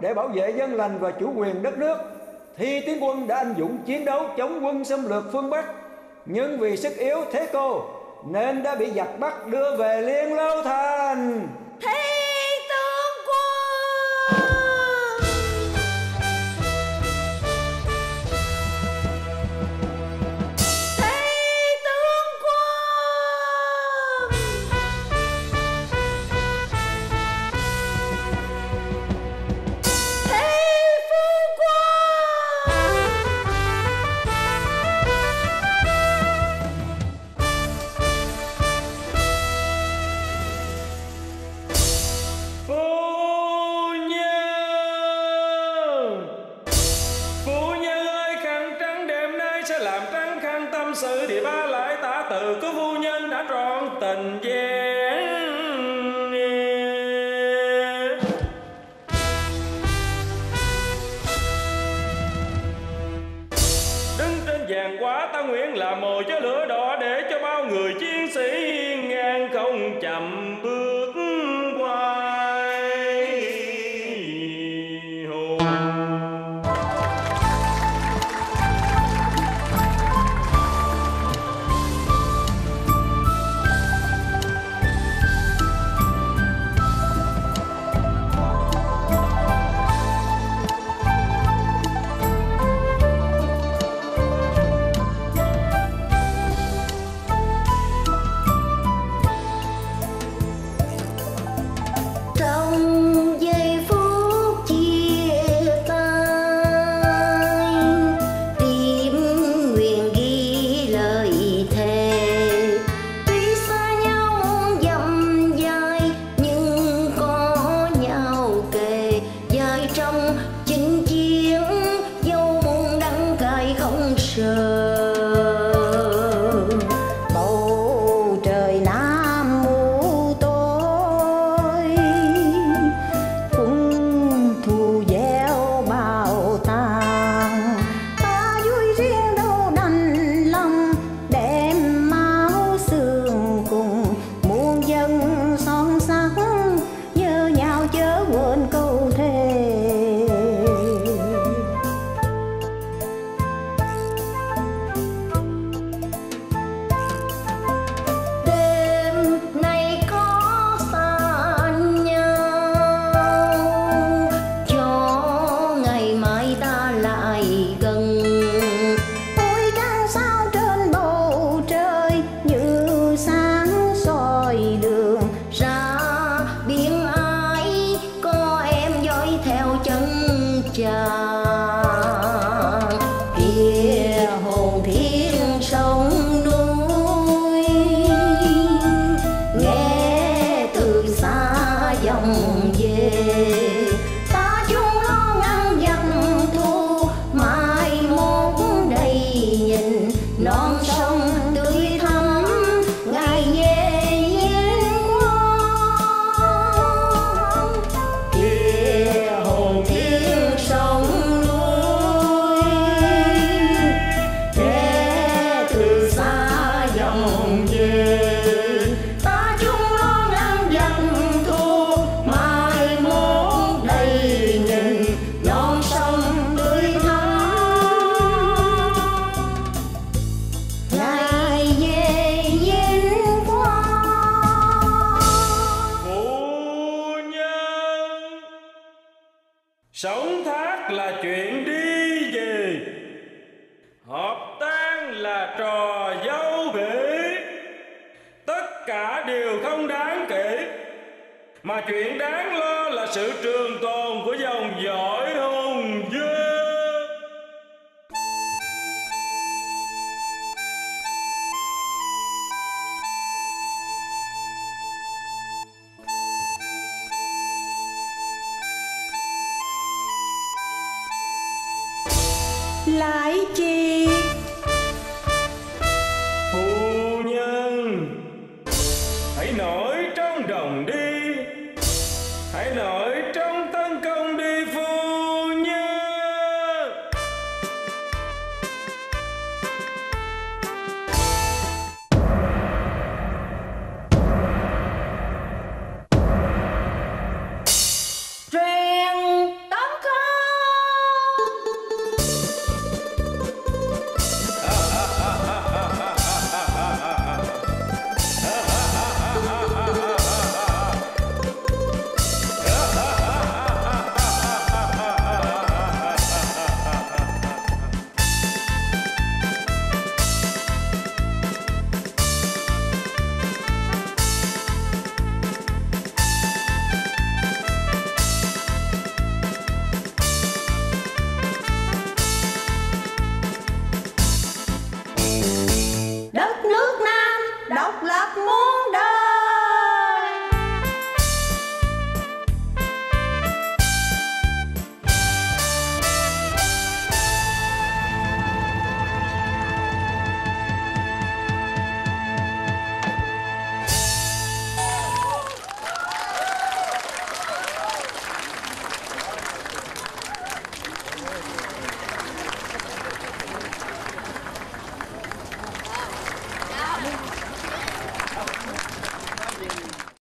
để bảo vệ dân lành và chủ quyền đất nước, thì tiến quân đã anh dũng chiến đấu chống quân xâm lược phương Bắc nhưng vì sức yếu thế cô, nên đã bị giặc bắt đưa về Liên Lâu Thành. Thế trọn tình gian đứng trên vàng quá ta nguyện là mồi cho lửa đỏ để cho bao người chiến sĩ. đông sống thác là chuyện đi về. Hợp tan là trò dấu bỉ tất cả đều không đáng kể. Mà chuyện đáng lo là sự trường tồn của dòng dõi. lái chi? đốc lớp